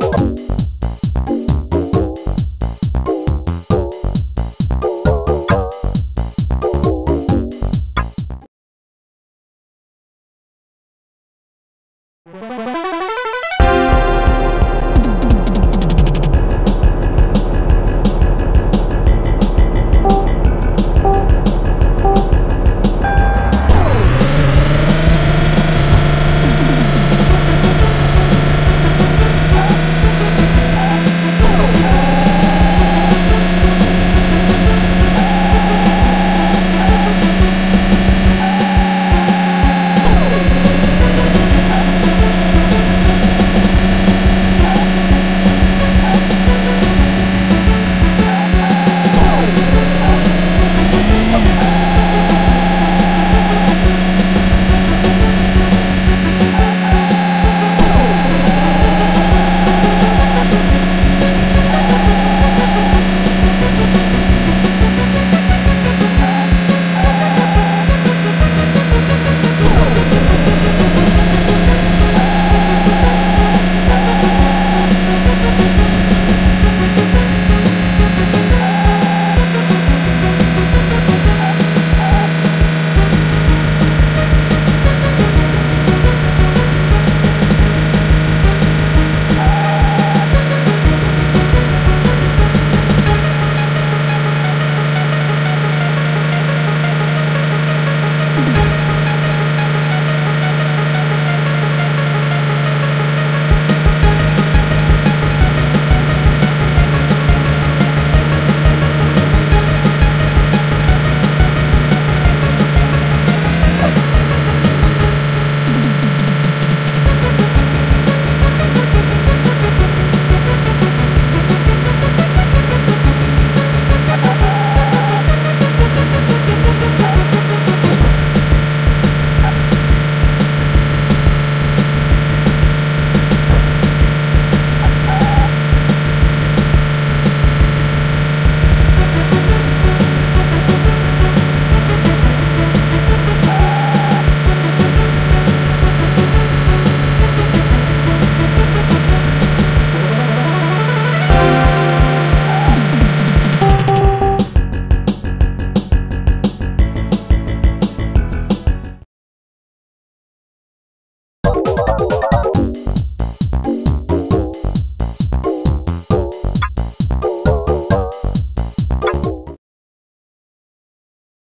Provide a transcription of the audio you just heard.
Bye.